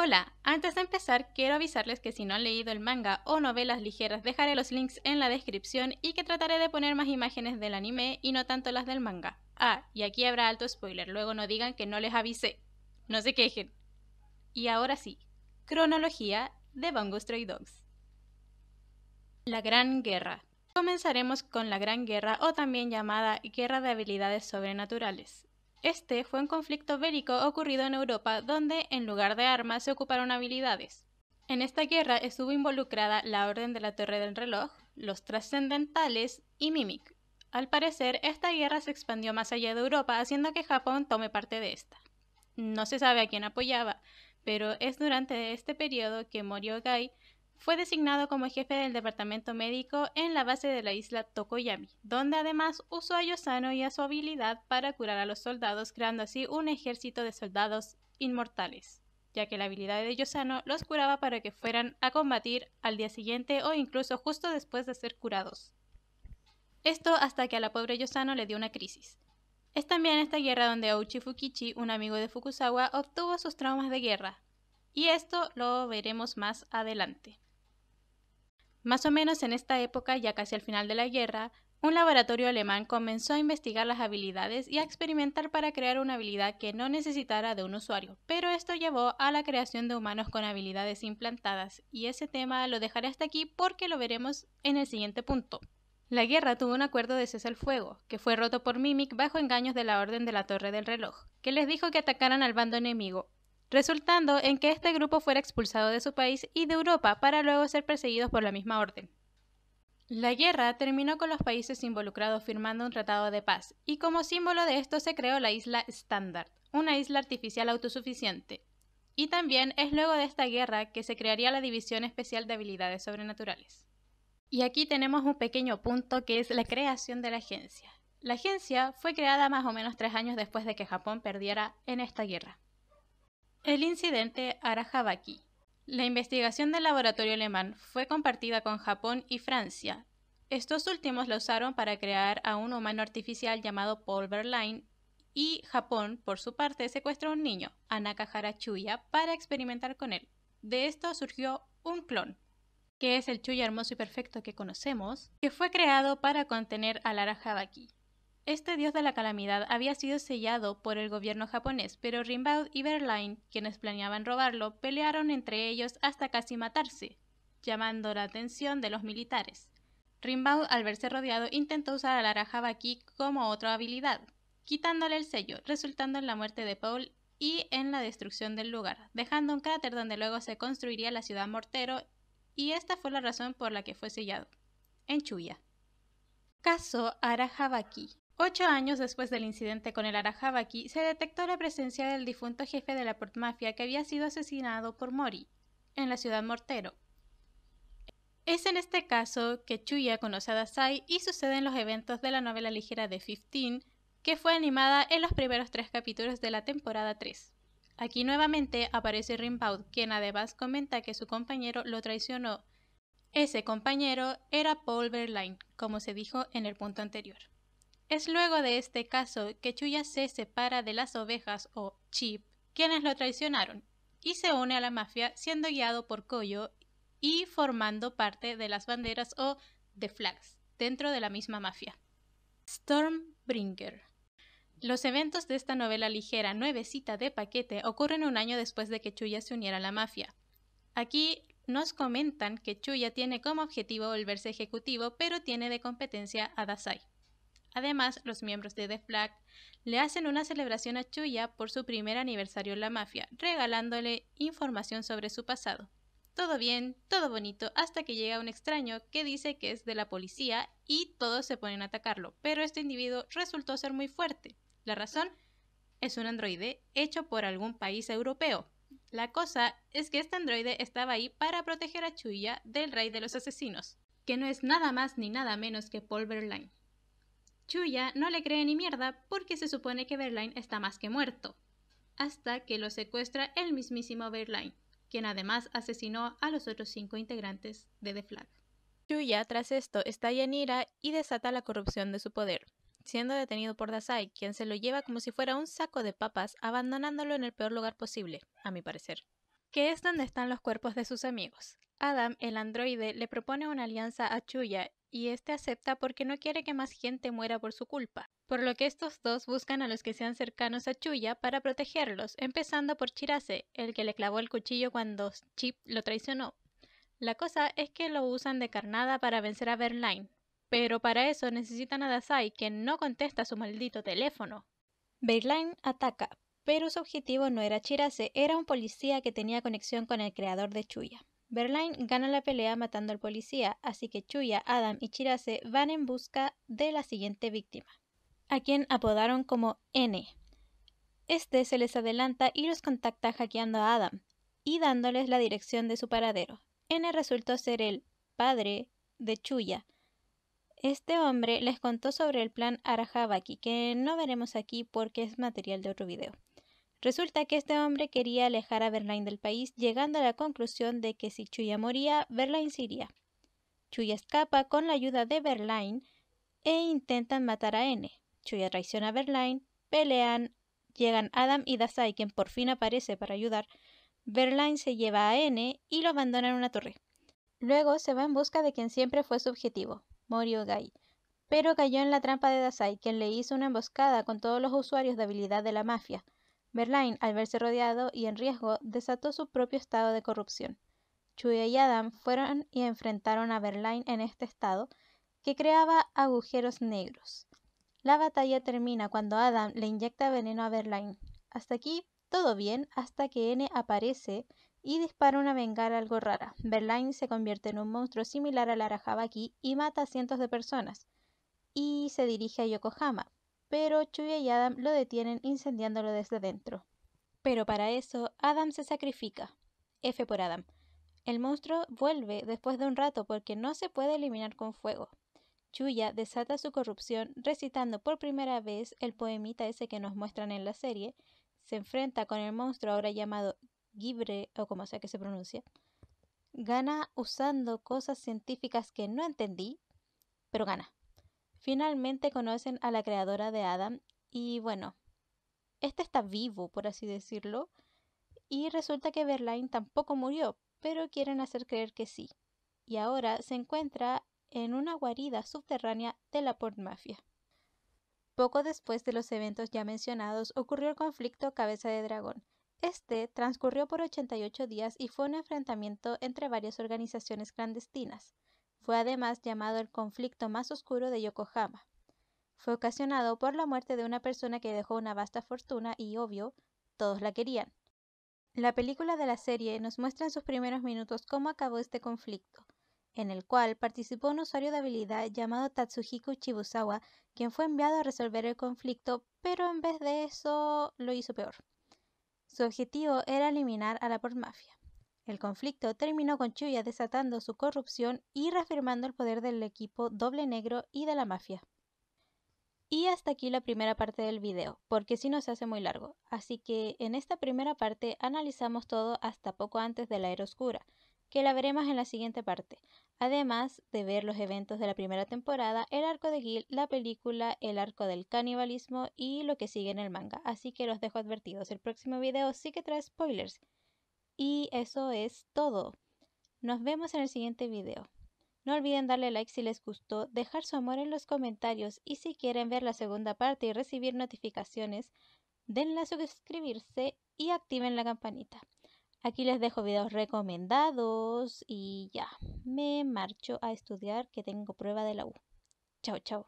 Hola, antes de empezar quiero avisarles que si no han leído el manga o novelas ligeras dejaré los links en la descripción y que trataré de poner más imágenes del anime y no tanto las del manga. Ah, y aquí habrá alto spoiler, luego no digan que no les avisé. No se quejen. Y ahora sí, cronología de Bungo Stray Dogs. La Gran Guerra. Comenzaremos con la Gran Guerra o también llamada Guerra de Habilidades Sobrenaturales. Este fue un conflicto bélico ocurrido en Europa donde en lugar de armas se ocuparon habilidades. En esta guerra estuvo involucrada la Orden de la Torre del Reloj, los Trascendentales y Mimic. Al parecer, esta guerra se expandió más allá de Europa, haciendo que Japón tome parte de esta. No se sabe a quién apoyaba, pero es durante este periodo que Moriogai fue designado como jefe del departamento médico en la base de la isla Tokoyami, donde además usó a Yosano y a su habilidad para curar a los soldados, creando así un ejército de soldados inmortales, ya que la habilidad de Yosano los curaba para que fueran a combatir al día siguiente o incluso justo después de ser curados. Esto hasta que a la pobre Yosano le dio una crisis. Es también esta guerra donde Ouchi Fukichi, un amigo de Fukusawa, obtuvo sus traumas de guerra, y esto lo veremos más adelante. Más o menos en esta época, ya casi al final de la guerra, un laboratorio alemán comenzó a investigar las habilidades y a experimentar para crear una habilidad que no necesitara de un usuario, pero esto llevó a la creación de humanos con habilidades implantadas, y ese tema lo dejaré hasta aquí porque lo veremos en el siguiente punto. La guerra tuvo un acuerdo de cese al fuego, que fue roto por Mimic bajo engaños de la Orden de la Torre del Reloj, que les dijo que atacaran al bando enemigo, resultando en que este grupo fuera expulsado de su país y de Europa para luego ser perseguidos por la misma orden. La guerra terminó con los países involucrados firmando un tratado de paz, y como símbolo de esto se creó la isla Standard, una isla artificial autosuficiente. Y también es luego de esta guerra que se crearía la División Especial de Habilidades Sobrenaturales. Y aquí tenemos un pequeño punto que es la creación de la agencia. La agencia fue creada más o menos tres años después de que Japón perdiera en esta guerra. El incidente Arahabaki. La investigación del laboratorio alemán fue compartida con Japón y Francia. Estos últimos lo usaron para crear a un humano artificial llamado Paul Verlaine y Japón, por su parte, secuestró a un niño, Anaka Harachuya, para experimentar con él. De esto surgió un clon, que es el Chuya hermoso y perfecto que conocemos, que fue creado para contener al Arahabaki. Este dios de la calamidad había sido sellado por el gobierno japonés, pero Rimbaud y Verlaine, quienes planeaban robarlo, pelearon entre ellos hasta casi matarse, llamando la atención de los militares. Rimbaud, al verse rodeado, intentó usar al Arahabaki como otra habilidad, quitándole el sello, resultando en la muerte de Paul y en la destrucción del lugar, dejando un cráter donde luego se construiría la ciudad mortero, y esta fue la razón por la que fue sellado, en Chuya. Caso Arahabaki. Ocho años después del incidente con el Arahabaki, se detectó la presencia del difunto jefe de la Port Mafia que había sido asesinado por Mori, en la ciudad Mortero. Es en este caso que Chuya conoce a Dasai y suceden los eventos de la novela ligera de 15, que fue animada en los primeros tres capítulos de la temporada 3. Aquí nuevamente aparece Rimbaud, quien además comenta que su compañero lo traicionó. Ese compañero era Paul Verlaine, como se dijo en el punto anterior. Es luego de este caso que Chuya se separa de las ovejas o Chip, quienes lo traicionaron, y se une a la mafia siendo guiado por Koyo y formando parte de las banderas o The Flags dentro de la misma mafia. Stormbringer. Los eventos de esta novela ligera nuevecita de paquete ocurren un año después de que Chuya se uniera a la mafia. Aquí nos comentan que Chuya tiene como objetivo volverse ejecutivo, pero tiene de competencia a Dasai. Además, los miembros de The Flag le hacen una celebración a Chuya por su primer aniversario en la mafia, regalándole información sobre su pasado. Todo bien, todo bonito, hasta que llega un extraño que dice que es de la policía y todos se ponen a atacarlo, pero este individuo resultó ser muy fuerte. La razón es un androide hecho por algún país europeo. La cosa es que este androide estaba ahí para proteger a Chuya del rey de los asesinos, que no es nada más ni nada menos que Paul Verlaine. Chuya no le cree ni mierda porque se supone que Verlaine está más que muerto, hasta que lo secuestra el mismísimo Verlaine, quien además asesinó a los otros cinco integrantes de The Flag. Chuya, tras esto, estalla en ira y desata la corrupción de su poder, siendo detenido por Dasai, quien se lo lleva como si fuera un saco de papas, abandonándolo en el peor lugar posible, a mi parecer. que es donde están los cuerpos de sus amigos. Adam, el androide, le propone una alianza a Chuya y este acepta porque no quiere que más gente muera por su culpa, por lo que estos dos buscan a los que sean cercanos a Chuya para protegerlos, empezando por Chirase, el que le clavó el cuchillo cuando Chip lo traicionó. La cosa es que lo usan de carnada para vencer a Berline, pero para eso necesitan a Dasai, quien no contesta su maldito teléfono. Berline ataca, pero su objetivo no era Chirase, era un policía que tenía conexión con el creador de Chuya. Berline gana la pelea matando al policía, así que Chuya, Adam y Chirase van en busca de la siguiente víctima, a quien apodaron como N. Este se les adelanta y los contacta hackeando a Adam y dándoles la dirección de su paradero. N resultó ser el padre de Chuya. Este hombre les contó sobre el plan Arahabaki, que no veremos aquí porque es material de otro video. Resulta que este hombre quería alejar a Berlain del país, llegando a la conclusión de que si Chuya moría, Berlain se iría. Chuya escapa con la ayuda de Berlain e intentan matar a N. Chuya traiciona a Berlain, pelean, llegan Adam y Dasai, quien por fin aparece para ayudar. Berlain se lleva a N y lo abandona en una torre. Luego se va en busca de quien siempre fue su objetivo, Morio Gai, pero cayó en la trampa de Dasai, quien le hizo una emboscada con todos los usuarios de habilidad de la mafia. Berlain, al verse rodeado y en riesgo, desató su propio estado de corrupción. Chuya y Adam fueron y enfrentaron a Berlain en este estado, que creaba agujeros negros. La batalla termina cuando Adam le inyecta veneno a Berlain. Hasta aquí todo bien, hasta que N aparece y dispara una bengala algo rara. Berlain se convierte en un monstruo similar al Arahabaki y mata a cientos de personas. Y se dirige a Yokohama, pero Chuya y Adam lo detienen incendiándolo desde dentro. Pero para eso, Adam se sacrifica. F por Adam. El monstruo vuelve después de un rato porque no se puede eliminar con fuego. Chuya desata su corrupción recitando por primera vez el poemita ese que nos muestran en la serie, se enfrenta con el monstruo ahora llamado Gibre o como sea que se pronuncia. Gana usando cosas científicas que no entendí, pero gana. Finalmente conocen a la creadora de Adam y bueno, este está vivo, por así decirlo, y resulta que Berline tampoco murió, pero quieren hacer creer que sí. Y ahora se encuentra en una guarida subterránea de la Port Mafia. Poco después de los eventos ya mencionados ocurrió el conflicto Cabeza de Dragón. Este transcurrió por 88 días y fue un enfrentamiento entre varias organizaciones clandestinas. Fue además llamado el conflicto más oscuro de Yokohama. Fue ocasionado por la muerte de una persona que dejó una vasta fortuna y, obvio, todos la querían. La película de la serie nos muestra en sus primeros minutos cómo acabó este conflicto, en el cual participó un usuario de habilidad llamado Tatsuhiko Chibusawa, quien fue enviado a resolver el conflicto, pero en vez de eso lo hizo peor. Su objetivo era eliminar a la por mafia. El conflicto terminó con Chuya desatando su corrupción y reafirmando el poder del equipo doble negro y de la mafia. Y hasta aquí la primera parte del video, porque si no se hace muy largo. Así que en esta primera parte analizamos todo hasta poco antes de la era oscura, que la veremos en la siguiente parte. Además de ver los eventos de la primera temporada, el arco de Gil, la película, el arco del canibalismo y lo que sigue en el manga. Así que los dejo advertidos. El próximo video sí que trae spoilers. Y eso es todo. Nos vemos en el siguiente video. No olviden darle like si les gustó, dejar su amor en los comentarios y si quieren ver la segunda parte y recibir notificaciones, denle a suscribirse y activen la campanita. Aquí les dejo videos recomendados y ya, me marcho a estudiar que tengo prueba de la U. Chao, chao.